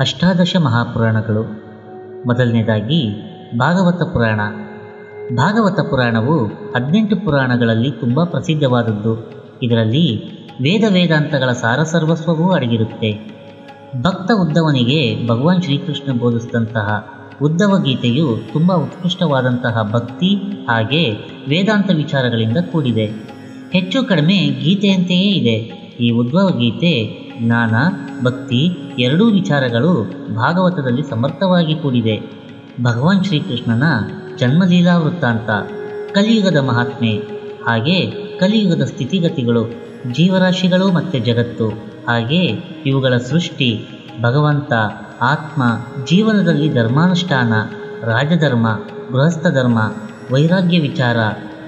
ಅಷ್ಟಾದಶ ಮಹಾಪುರಾಣಗಳು. ಮೊದಲನೇದಾಗಿ ಭಾಗವತ ಪುರಾಣ. ಭಾಗವತ ಪುರಾಣವು ಹದಿನೆಂಟು ಪುರಾಣಗಳಲ್ಲಿ ತುಂಬ ಪ್ರಸಿದ್ಧವಾದದ್ದು. ಇದರಲ್ಲಿ ವೇದ ವೇದಾಂತಗಳ ಸಾರಸರ್ವಸ್ವವೂ ಅಡಗಿರುತ್ತೆ. ಭಕ್ತ ಉದ್ದವನಿಗೆ ಭಗವಾನ್ ಶ್ರೀಕೃಷ್ಣ ಬೋಧಿಸಿದಂತಹ ಉದ್ದವ ಗೀತೆಯು ತುಂಬ ಉತ್ಕೃಷ್ಟವಾದಂತಹ ಭಕ್ತಿ ಹಾಗೆ ವೇದಾಂತ ವಿಚಾರಗಳಿಂದ ಕೂಡಿದೆ. ಹೆಚ್ಚು ಕಡಿಮೆ ಗೀತೆಯಂತೆಯೇ ಇದೆ. ಈ ಉದ್ಭವ ಗೀತೆ ಜ್ಞಾನ ಭಕ್ತಿ ಎರಡೂ ವಿಚಾರಗಳು ಭಾಗವತದಲ್ಲಿ ಸಮರ್ಥವಾಗಿ ಕೂಡಿದೆ. ಭಗವಾನ್ ಶ್ರೀಕೃಷ್ಣನ ಜನ್ಮಲೀಲಾ ವೃತ್ತಾಂತ, ಕಲಿಯುಗದ ಮಹಾತ್ಮೆ, ಹಾಗೆ ಕಲಿಯುಗದ ಸ್ಥಿತಿಗತಿಗಳು, ಜೀವರಾಶಿಗಳು ಮತ್ತು ಜಗತ್ತು, ಹಾಗೆ ಇವುಗಳ ಸೃಷ್ಟಿ, ಭಗವಂತ, ಆತ್ಮ, ಜೀವನದಲ್ಲಿ ಧರ್ಮಾನುಷ್ಠಾನ, ರಾಜಧರ್ಮ ಗೃಹಸ್ಥ ಧರ್ಮ ವೈರಾಗ್ಯ ವಿಚಾರ,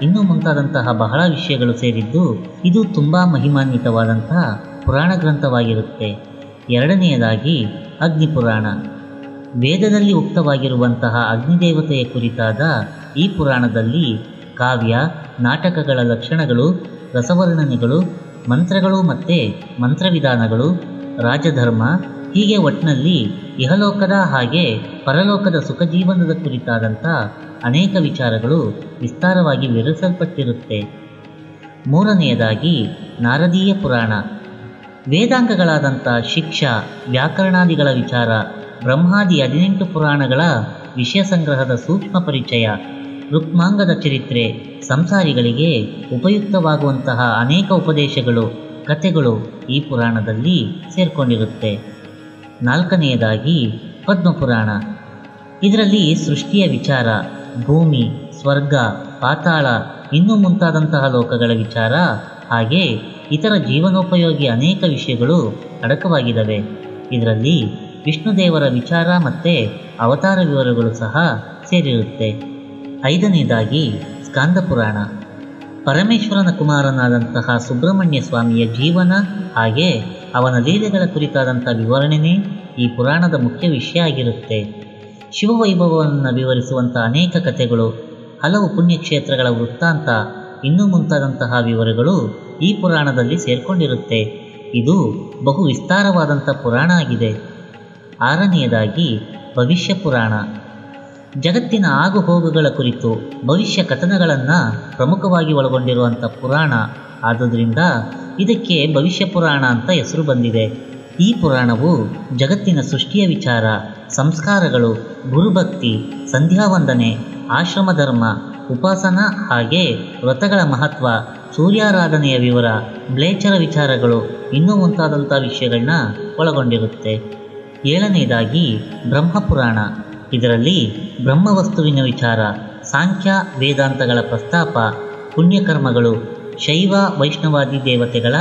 ಇನ್ನೂ ಮುಂತಾದಂತಹ ಬಹಳ ವಿಷಯಗಳು ಸೇರಿದ್ದು ಇದು ತುಂಬ ಮಹಿಮಾನ್ವಿತವಾದಂತಹ ಪುರಾಣ ಗ್ರಂಥವಾಗಿರುತ್ತೆ. ಎರಡನೆಯದಾಗಿ ಅಗ್ನಿಪುರಾಣ. ವೇದದಲ್ಲಿ ಉಕ್ತವಾಗಿರುವಂತಹ ಅಗ್ನಿದೇವತೆಯ ಕುರಿತಾದ ಈ ಪುರಾಣದಲ್ಲಿ ಕಾವ್ಯ, ನಾಟಕಗಳ ಲಕ್ಷಣಗಳು, ರಸವರ್ಣನೆಗಳು, ಮಂತ್ರಗಳು ಮತ್ತು ಮಂತ್ರವಿಧಾನಗಳು, ರಾಜಧರ್ಮ ಹೀಗೆ ಒಟ್ಟಿನಲ್ಲಿ ಇಹಲೋಕದ ಹಾಗೆ ಪರಲೋಕದ ಸುಖ ಜೀವನದ ಕುರಿತಾದಂಥ ಅನೇಕ ವಿಚಾರಗಳು ವಿಸ್ತಾರವಾಗಿ ವಿವರಿಸಲ್ಪಟ್ಟಿರುತ್ತೆ. ಮೂರನೆಯದಾಗಿ ನಾರದೀಯ ಪುರಾಣ. ವೇದಾಂಗಗಳಾದಂಥ ಶಿಕ್ಷಾ, ವ್ಯಾಕರಣಾದಿಗಳ ವಿಚಾರ, ಬ್ರಹ್ಮಾದಿ ಹದಿನೆಂಟು ಪುರಾಣಗಳ ವಿಷಯ ಸಂಗ್ರಹದ ಸೂಕ್ಷ್ಮ ಪರಿಚಯ, ರುಕ್ಮಾಂಗದ ಚರಿತ್ರೆ, ಸಂಸಾರಿಗಳಿಗೆ ಉಪಯುಕ್ತವಾಗುವಂತಹ ಅನೇಕ ಉಪದೇಶಗಳು, ಕಥೆಗಳು ಈ ಪುರಾಣದಲ್ಲಿ ಸೇರ್ಕೊಂಡಿರುತ್ತೆ. ನಾಲ್ಕನೆಯದಾಗಿ ಪದ್ಮಪುರಾಣ. ಇದರಲ್ಲಿ ಸೃಷ್ಟಿಯ ವಿಚಾರ, ಭೂಮಿ, ಸ್ವರ್ಗ, ಪಾತಾಳ, ಇನ್ನೂ ಮುಂತಾದಂತಹ ಲೋಕಗಳ ವಿಚಾರ, ಹಾಗೆ ಇತರ ಜೀವನೋಪಯೋಗಿ ಅನೇಕ ವಿಷಯಗಳು ಅಡಕವಾಗಿದ್ದಾವೆ ಇದರಲ್ಲಿ ವಿಷ್ಣುದೇವರ ವಿಚಾರ ಮತ್ತು ಅವತಾರ ವಿವರಗಳು ಸಹ ಸೇರಿರುತ್ತೆ. ಐದನೇದಾಗಿ ಸ್ಕಾಂದ ಪುರಾಣ. ಪರಮೇಶ್ವರನ ಕುಮಾರನಾದಂತಹ ಸುಬ್ರಹ್ಮಣ್ಯ ಸ್ವಾಮಿಯ ಜೀವನ ಹಾಗೆ ಅವನ ಲೀಲೆಗಳ ಕುರಿತಾದಂಥ ವಿವರಣೆನೇ ಈ ಪುರಾಣದ ಮುಖ್ಯ ವಿಷಯ ಆಗಿರುತ್ತೆ. ಶಿವವೈಭವವನ್ನು ವಿವರಿಸುವಂಥ ಅನೇಕ ಕಥೆಗಳು, ಹಲವು ಪುಣ್ಯಕ್ಷೇತ್ರಗಳ ವೃತ್ತಾಂತ ಇನ್ನೂ ಮುಂತಾದಂತಹ ವಿವರಗಳು ಈ ಪುರಾಣದಲ್ಲಿ ಸೇರ್ಕೊಂಡಿರುತ್ತೆ. ಇದು ಬಹು ವಿಸ್ತಾರವಾದಂಥ ಪುರಾಣ ಆಗಿದೆ. ಆರನೆಯದಾಗಿ ಭವಿಷ್ಯ ಪುರಾಣ. ಜಗತ್ತಿನ ಆಗುಹೋಗುಗಳ ಕುರಿತು ಭವಿಷ್ಯ ಕಥನಗಳನ್ನು ಪ್ರಮುಖವಾಗಿ ಒಳಗೊಂಡಿರುವಂಥ ಪುರಾಣ. ಆದುದರಿಂದ ಇದಕ್ಕೆ ಭವಿಷ್ಯ ಪುರಾಣ ಅಂತ ಹೆಸರು ಬಂದಿದೆ. ಈ ಪುರಾಣವು ಜಗತ್ತಿನ ಸೃಷ್ಟಿಯ ವಿಚಾರ, ಸಂಸ್ಕಾರಗಳು, ಗುರುಭಕ್ತಿ, ಸಂಧ್ಯಾವಂದನೆ ಆಶ್ರಮ ಧರ್ಮ ಉಪಾಸನಾ ಹಾಗೆ ವ್ರತಗಳ ಮಹತ್ವ, ಸೂರ್ಯಾರಾಧನೆಯ ವಿವರ ಬ್ಲೇಚರ ವಿಚಾರಗಳು ಇನ್ನೂ ಮುಂತಾದಂಥ ವಿಷಯಗಳನ್ನ ಒಳಗೊಂಡಿರುತ್ತೆ. ಏಳನೇದಾಗಿ ಬ್ರಹ್ಮಪುರಾಣ. ಇದರಲ್ಲಿ ಬ್ರಹ್ಮವಸ್ತುವಿನ ವಿಚಾರ, ಸಾಂಖ್ಯ ವೇದಾಂತಗಳ ಪ್ರಸ್ತಾಪ, ಪುಣ್ಯಕರ್ಮಗಳು, ಶೈವ ವೈಷ್ಣವಾದಿ ದೇವತೆಗಳ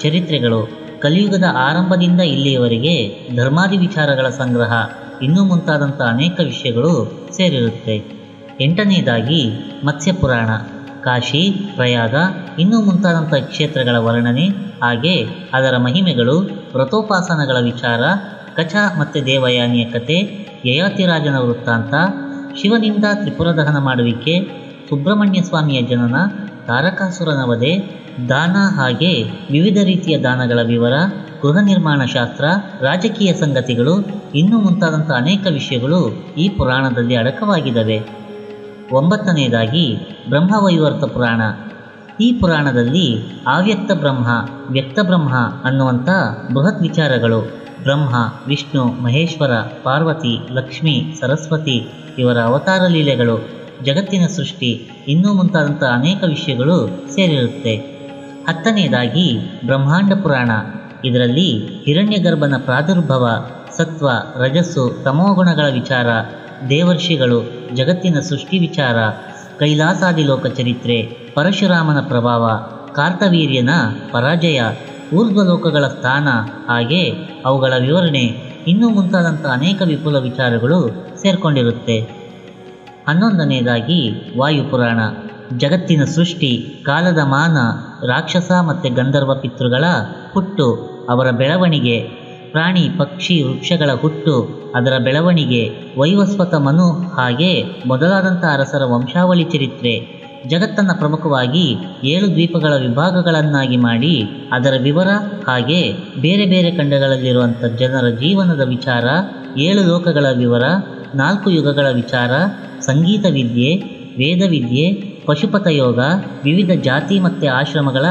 ಚರಿತ್ರೆಗಳು, ಕಲಿಯುಗದ ಆರಂಭದಿಂದ ಇಲ್ಲಿಯವರೆಗೆ ಧರ್ಮಾದಿ ವಿಚಾರಗಳ ಸಂಗ್ರಹ, ಇನ್ನೂ ಮುಂತಾದಂಥ ಅನೇಕ ವಿಷಯಗಳು ಸೇರಿರುತ್ತೆ. ಎಂಟನೇದಾಗಿ ಮತ್ಸ್ಯಪುರಾಣ. ಕಾಶಿ, ಪ್ರಯಾಗ, ಇನ್ನೂ ಮುಂತಾದಂಥ ಕ್ಷೇತ್ರಗಳ ವರ್ಣನೆ, ಹಾಗೆ ಅದರ ಮಹಿಮೆಗಳು ವ್ರತೋಪಾಸನಗಳ ವಿಚಾರ, ಕಚ ಮತ್ತು ದೇವಯಾನಿಯ ಕತೆ, ಯಯಾತಿರಾಜನ ವೃತ್ತಾಂತ, ಶಿವನಿಂದ ತ್ರಿಪುರದಹನ ಮಾಡುವಿಕೆ, ಸುಬ್ರಹ್ಮಣ್ಯ ಸ್ವಾಮಿಯ ಜನನ ತಾರಕಾಸುರನ ವಧೆ ದಾನ ಹಾಗೆ ವಿವಿಧ ರೀತಿಯ ದಾನಗಳ ವಿವರ, ಗೃಹ ನಿರ್ಮಾಣ ಶಾಸ್ತ್ರ, ರಾಜಕೀಯ ಸಂಗತಿಗಳು, ಇನ್ನೂ ಮುಂತಾದಂಥ ಅನೇಕ ವಿಷಯಗಳು ಈ ಪುರಾಣದಲ್ಲಿ ಅಡಕವಾಗಿದ್ದಾವೆ. ಒಂಬತ್ತನೆಯದಾಗಿ ಬ್ರಹ್ಮವೈವರ್ತ ಪುರಾಣ. ಈ ಪುರಾಣದಲ್ಲಿ ಅವ್ಯಕ್ತ ಬ್ರಹ್ಮ, ವ್ಯಕ್ತ ಬ್ರಹ್ಮ ಅನ್ನುವಂಥ ಬೃಹತ್ ವಿಚಾರಗಳು. ಬ್ರಹ್ಮ, ವಿಷ್ಣು, ಮಹೇಶ್ವರ, ಪಾರ್ವತಿ, ಲಕ್ಷ್ಮಿ, ಸರಸ್ವತಿ ಇವರ ಅವತಾರ ಲೀಲೆಗಳು, ಜಗತ್ತಿನ ಸೃಷ್ಟಿ, ಇನ್ನೂ ಮುಂತಾದಂಥ ಅನೇಕ ವಿಷಯಗಳು ಸೇರಿರುತ್ತೆ. ಹತ್ತನೆಯದಾಗಿ ಬ್ರಹ್ಮಾಂಡ ಪುರಾಣ. ಇದರಲ್ಲಿ ಹಿರಣ್ಯಗರ್ಭನ ಪ್ರಾದುರ್ಭವ, ಸತ್ವ, ರಜಸ್ಸು, ತಮೋಗುಣಗಳ ವಿಚಾರ ದೇವರ್ಷಿಗಳು ಜಗತ್ತಿನ ಸೃಷ್ಟಿ ವಿಚಾರ, ಕೈಲಾಸಾದಿ ಲೋಕ ಚರಿತ್ರೆ, ಪರಶುರಾಮನ ಪ್ರಭಾವ, ಕಾರ್ತವೀರ್ಯನ ಪರಾಜಯ ಊರ್ಧ್ವಲೋಕಗಳ ಸ್ಥಾನ, ಹಾಗೆ ಅವುಗಳ ವಿವರಣೆ ಇನ್ನೂ ಮುಂತಾದಂಥ ಅನೇಕ ವಿಪುಲ ವಿಚಾರಗಳು ಸೇರ್ಕೊಂಡಿರುತ್ತೆ. ಹನ್ನೊಂದನೆಯದಾಗಿ ವಾಯುಪುರಾಣ. ಜಗತ್ತಿನ ಸೃಷ್ಟಿ, ಕಾಲದ ಮಾನ, ರಾಕ್ಷಸ ಮತ್ತು ಗಂಧರ್ವ ಪಿತೃಗಳ ಹುಟ್ಟು, ಅವರ ಬೆಳವಣಿಗೆ ಪ್ರಾಣಿ, ಪಕ್ಷಿ, ವೃಕ್ಷಗಳ ಹುಟ್ಟು, ಅದರ ಬೆಳವಣಿಗೆ, ವೈವಸ್ವತ ಮನು ಹಾಗೆ ಮೊದಲಾದಂಥ ಅರಸರ ವಂಶಾವಳಿ ಚರಿತ್ರೆ. ಜಗತ್ತನ್ನು ಪ್ರಮುಖವಾಗಿ ಏಳು ದ್ವೀಪಗಳ ವಿಭಾಗಗಳನ್ನಾಗಿ ಮಾಡಿ ಅದರ ವಿವರ ಹಾಗೆ ಬೇರೆ ಬೇರೆ ಖಂಡಗಳಲ್ಲಿರುವಂಥ ಜನರ ಜೀವನದ ವಿಚಾರ, ಏಳು ಲೋಕಗಳ ವಿವರ, ನಾಲ್ಕು ಯುಗಗಳ ವಿಚಾರ, ಸಂಗೀತ ವಿದ್ಯೆ ವೇದವಿದ್ಯೆ ಪಶುಪತ ಯೋಗ, ವಿವಿಧ ಜಾತಿ ಮತ್ತು ಆಶ್ರಮಗಳ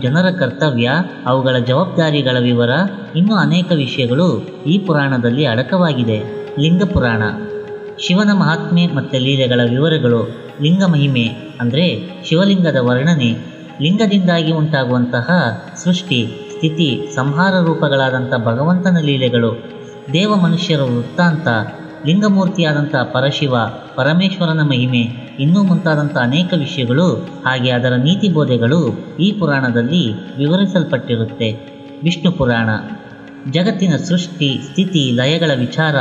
ಜನರ ಕರ್ತವ್ಯ, ಅವುಗಳ ಜವಾಬ್ದಾರಿಗಳ ವಿವರ, ಇನ್ನೂ ಅನೇಕ ವಿಷಯಗಳು ಈ ಪುರಾಣದಲ್ಲಿ ಅಡಕವಾಗಿದೆ. ಲಿಂಗ ಪುರಾಣ. ಶಿವನ ಮಹಾತ್ಮೆ ಮತ್ತು ಲೀಲೆಗಳ ವಿವರಗಳು, ಲಿಂಗ ಮಹಿಮೆ, ಅಂದರೆ ಶಿವಲಿಂಗದ ವರ್ಣನೆ, ಲಿಂಗದಿಂದಾಗಿ ಉಂಟಾಗುವಂತಹ ಸೃಷ್ಟಿ, ಸ್ಥಿತಿ, ಸಂಹಾರ ರೂಪಗಳಾದಂಥ ಭಗವಂತನ ಲೀಲೆಗಳು, ದೇವ ಮನುಷ್ಯರ ವೃತ್ತಾಂತ ಲಿಂಗಮೂರ್ತಿಯಾದಂಥ ಪರಶಿವ ಪರಮೇಶ್ವರನ ಮಹಿಮೆ, ಇನ್ನೂ ಮುಂತಾದಂಥ ಅನೇಕ ವಿಷಯಗಳು, ಹಾಗೆ ಅದರ ನೀತಿ ಬೋಧೆಗಳು ಈ ಪುರಾಣದಲ್ಲಿ ವಿವರಿಸಲ್ಪಟ್ಟಿರುತ್ತೆ. ವಿಷ್ಣು ಪುರಾಣ, ಜಗತ್ತಿನ ಸೃಷ್ಟಿ, ಸ್ಥಿತಿ, ಲಯಗಳ ವಿಚಾರ,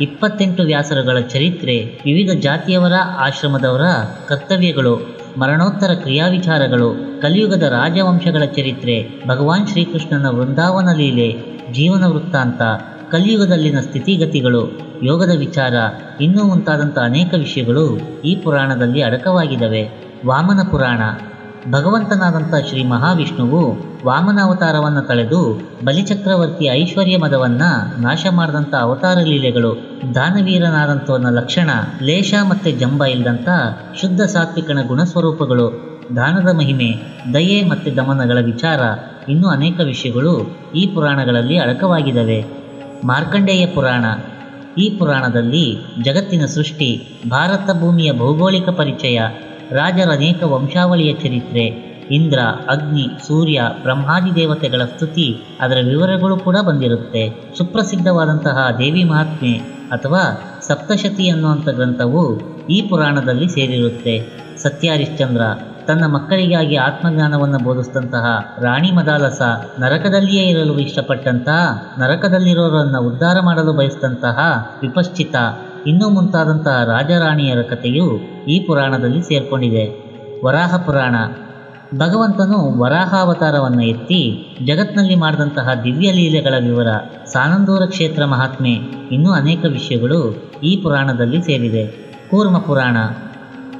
ಇಪ್ಪತ್ತೆಂಟು ವ್ಯಾಸರಗಳ ಚರಿತ್ರೆ, ವಿವಿಧ ಜಾತಿಯವರ ಆಶ್ರಮದವರ ಕರ್ತವ್ಯಗಳು, ಮರಣೋತ್ತರ ಕ್ರಿಯಾ ವಿಚಾರಗಳು ಕಲಿಯುಗದ ರಾಜವಂಶಗಳ ಚರಿತ್ರೆ, ಭಗವಾನ್ ಶ್ರೀಕೃಷ್ಣನ ವೃಂದಾವನ ಲೀಲೆ, ಜೀವನ ವೃತ್ತಾಂತ ಕಲಿಯುಗದಲ್ಲಿನ ಸ್ಥಿತಿಗತಿಗಳು, ಯೋಗದ ವಿಚಾರ, ಇನ್ನೂ ಮುಂತಾದಂಥ ಅನೇಕ ವಿಷಯಗಳು ಈ ಪುರಾಣದಲ್ಲಿ ಅಡಕವಾಗಿದ್ದಾವೆ. ವಾಮನ ಪುರಾಣ. ಭಗವಂತನಾದಂಥ ಶ್ರೀ ಮಹಾವಿಷ್ಣುವು ವಾಮನ ಅವತಾರವನ್ನು ತಳೆದು ಬಲಿಚಕ್ರವರ್ತಿ ಐಶ್ವರ್ಯ ಮದವನ್ನು ನಾಶ ಮಾಡಿದಂಥ ಅವತಾರ ಲೀಲೆಗಳು, ದಾನವೀರನಾದಂಥವನ ಲಕ್ಷಣ, ಲೇಷ ಮತ್ತು ಜಂಬ ಇಲ್ಲದಂಥ ಶುದ್ಧ ಸಾತ್ವಿಕನ ಗುಣಸ್ವರೂಪಗಳು, ದಾನದ ಮಹಿಮೆ, ದಯೆ ಮತ್ತು ದಮನಗಳ ವಿಚಾರ, ಇನ್ನೂ ಅನೇಕ ವಿಷಯಗಳು ಈ ಪುರಾಣಗಳಲ್ಲಿ ಅಡಕವಾಗಿದ್ದಾವೆ. ಮಾರ್ಕಂಡೇಯ ಪುರಾಣ. ಈ ಪುರಾಣದಲ್ಲಿ ಜಗತ್ತಿನ ಸೃಷ್ಟಿ, ಭಾರತ ಭೂಮಿಯ ಭೌಗೋಳಿಕ ಪರಿಚಯ, ರಾಜರ ಅನೇಕ ವಂಶಾವಳಿಯ ಚರಿತ್ರೆ, ಇಂದ್ರ, ಅಗ್ನಿ, ಸೂರ್ಯ, ಬ್ರಹ್ಮಾದಿ ದೇವತೆಗಳ ಸ್ತುತಿ, ಅದರ ವಿವರಗಳು ಕೂಡ ಬಂದಿರುತ್ತೆ. ಸುಪ್ರಸಿದ್ಧವಾದಂತಹ ದೇವಿ ಮಹಾತ್ಮೆ ಅಥವಾ ಸಪ್ತಶತಿ ಅನ್ನುವಂಥ ಗ್ರಂಥವು ಈ ಪುರಾಣದಲ್ಲಿ ಸೇರಿರುತ್ತೆ. ಸತ್ಯಹರಿಶ್ಚಂದ್ರ ತನ್ನ ಮಕ್ಕಳಿಗಾಗಿ ಆತ್ಮಜ್ಞಾನವನ್ನು ಬೋಧಿಸಿದಂತಹ ರಾಣಿ ಮದಾಲಸ ನರಕದಲ್ಲಿಯೇ ಇರಲು ಇಷ್ಟಪಟ್ಟಂತಹ ನರಕದಲ್ಲಿರೋರನ್ನು ಉದ್ಧಾರ ಮಾಡಲು ಬಯಸಿದಂತಹ ವಿಪಶ್ಚಿತ, ಇನ್ನೂ ಮುಂತಾದಂತಹ ರಾಜರಾಣಿಯರ ಕಥೆಯು ಈ ಪುರಾಣದಲ್ಲಿ ಸೇರ್ಕೊಂಡಿದೆ. ವರಾಹ ಪುರಾಣ. ಭಗವಂತನು ವರಾಹಾವತಾರವನ್ನು ಎತ್ತಿ ಜಗತ್ನಲ್ಲಿ ಮಾಡಿದಂತಹ ದಿವ್ಯ ಲೀಲೆಗಳ ವಿವರ, ಸಾನಂದೂರ ಕ್ಷೇತ್ರ ಮಹಾತ್ಮೆ, ಇನ್ನೂ ಅನೇಕ ವಿಷಯಗಳು ಈ ಪುರಾಣದಲ್ಲಿ ಸೇರಿದೆ ಕೂರ್ಮ ಪುರಾಣ.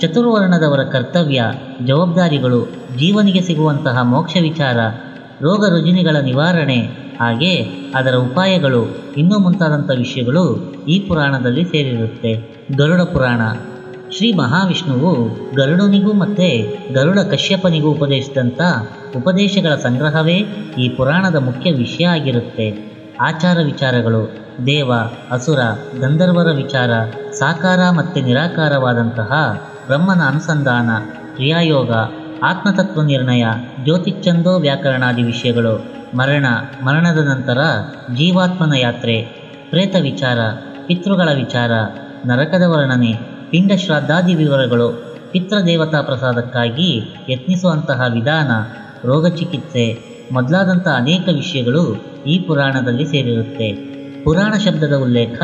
ಚತುರ್ವರ್ಣದವರ ಕರ್ತವ್ಯ, ಜವಾಬ್ದಾರಿಗಳು, ಜೀವನಿಗೆ ಸಿಗುವಂತಹ ಮೋಕ್ಷ ವಿಚಾರ, ರೋಗ ರುಜಿನಿಗಳ ನಿವಾರಣೆ, ಹಾಗೆ ಅದರ ಉಪಾಯಗಳು, ಇನ್ನೂ ಮುಂತಾದಂಥ ವಿಷಯಗಳು ಈ ಪುರಾಣದಲ್ಲಿ ಸೇರಿರುತ್ತೆ. ಗರುಡ ಪುರಾಣ. ಶ್ರೀ ಮಹಾವಿಷ್ಣುವು ಗರುಡನಿಗೂ ಮತ್ತು ಗರುಡ ಕಶ್ಯಪನಿಗೂ ಉಪದೇಶಿಸಿದಂಥ ಉಪದೇಶಗಳ ಸಂಗ್ರಹವೇ ಈ ಪುರಾಣದ ಮುಖ್ಯ ವಿಷಯ ಆಗಿರುತ್ತೆ. ಆಚಾರ ವಿಚಾರಗಳು, ದೇವ, ಅಸುರ, ಗಂಧರ್ವರ ವಿಚಾರ, ಸಾಕಾರ ಮತ್ತು ನಿರಾಕಾರವಾದಂತಹ ಬ್ರಹ್ಮನ ಅನುಸಂಧಾನ, ಕ್ರಿಯಾಯೋಗ ಆತ್ಮತತ್ವ ನಿರ್ಣಯ ಜ್ಯೋತಿಚ್ಛಂದೋ ವ್ಯಾಕರಣಾದಿ ವಿಷಯಗಳು, ಮರಣ, ಮರಣದ ನಂತರ ಜೀವಾತ್ಮನ ಯಾತ್ರೆ, ಪ್ರೇತ ವಿಚಾರ, ಪಿತೃಗಳ ವಿಚಾರ, ನರಕದ ವರ್ಣನೆ, ಪಿಂಡ ಶ್ರಾದ್ದಾದಿ ವಿವರಗಳು, ಪಿತೃದೇವತಾ ಪ್ರಸಾದಕ್ಕಾಗಿ ಯತ್ನಿಸುವಂತಹ ವಿಧಾನ ರೋಗ ಚಿಕಿತ್ಸೆ ಮೊದಲಾದಂಥ ಅನೇಕ ವಿಷಯಗಳು ಈ ಪುರಾಣದಲ್ಲಿ ಸೇರಿರುತ್ತೆ. ಪುರಾಣ ಶಬ್ದದ ಉಲ್ಲೇಖ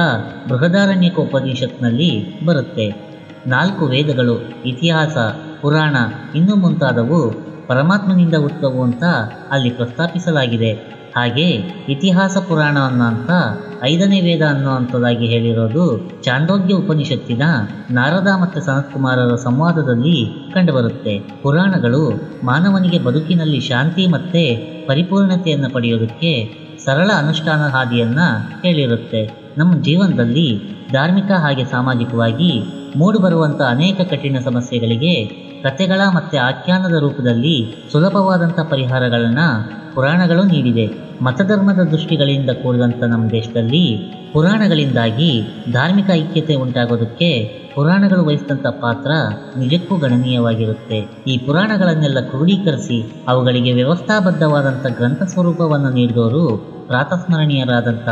ಬೃಹದಾರಣ್ಯಕ ಉಪನಿಷತ್ನಲ್ಲಿ ಬರುತ್ತೆ. ನಾಲ್ಕು ವೇದಗಳು, ಇತಿಹಾಸ, ಪುರಾಣ, ಇನ್ನೂ ಮುಂತಾದವು ಪರಮಾತ್ಮನಿಂದ ಹುಟ್ಟವು ಅಂತ ಅಲ್ಲಿ ಪ್ರಸ್ತಾಪಿಸಲಾಗಿದೆ. ಹಾಗೆ ಇತಿಹಾಸ, ಪುರಾಣ ಅನ್ನೋ ಐದನೇ ವೇದ ಅನ್ನೋ ಅಂಥದ್ದಾಗಿ ಹೇಳಿರೋದು ಚಾಂದೋಗ್ಯ ಉಪನಿಷತ್ತಿನ ನಾರದ ಮತ್ತು ಸನತ್ಕುಮಾರರ ಸಂವಾದದಲ್ಲಿ ಕಂಡುಬರುತ್ತೆ. ಪುರಾಣಗಳು ಮಾನವನಿಗೆ ಬದುಕಿನಲ್ಲಿ ಶಾಂತಿ ಮತ್ತು ಪರಿಪೂರ್ಣತೆಯನ್ನು ಪಡೆಯೋದಕ್ಕೆ ಸರಳ ಅನುಷ್ಠಾನ ಹಾದಿಯನ್ನು ಹೇಳಿರುತ್ತೆ. ನಮ್ಮ ಜೀವನದಲ್ಲಿ ಧಾರ್ಮಿಕ ಹಾಗೆ ಸಾಮಾಜಿಕವಾಗಿ ಮೂಡಿಬರುವಂಥ ಅನೇಕ ಕಠಿಣ ಸಮಸ್ಯೆಗಳಿಗೆ ಕಥೆಗಳ ಮತ್ತು ಆಖ್ಯಾನದ ರೂಪದಲ್ಲಿ ಸುಲಭವಾದಂಥ ಪರಿಹಾರಗಳನ್ನು ಪುರಾಣಗಳು ನೀಡಿದೆ. ಮತಧರ್ಮದ ದೃಷ್ಟಿಗಳಿಂದ ಕೂಡಿದಂಥ ನಮ್ಮ ದೇಶದಲ್ಲಿ ಪುರಾಣಗಳಿಂದಾಗಿ ಧಾರ್ಮಿಕ ಐಕ್ಯತೆ ಉಂಟಾಗೋದಕ್ಕೆ ಪುರಾಣಗಳು ವಹಿಸಿದಂಥ ಪಾತ್ರ ನಿಜಕ್ಕೂ ಗಣನೀಯವಾಗಿರುತ್ತೆ. ಈ ಪುರಾಣಗಳನ್ನೆಲ್ಲ ಕ್ರೋಢೀಕರಿಸಿ ಅವುಗಳಿಗೆ ವ್ಯವಸ್ಥಾಬದ್ಧವಾದಂಥ ಗ್ರಂಥ ಸ್ವರೂಪವನ್ನು ನೀಡಿದವರು ಪ್ರಾತಸ್ಮರಣೀಯರಾದಂಥ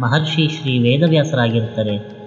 ಮಹರ್ಷಿ ಶ್ರೀ ವೇದವ್ಯಾಸರಾಗಿರ್ತಾರೆ